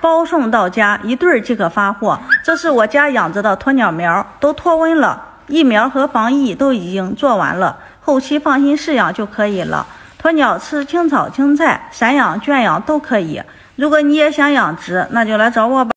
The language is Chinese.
包送到家，一对儿即可发货。这是我家养殖的鸵鸟苗，都脱温了，疫苗和防疫都已经做完了，后期放心饲养就可以了。鸵鸟吃青草青菜，散养圈养都可以。如果你也想养殖，那就来找我吧。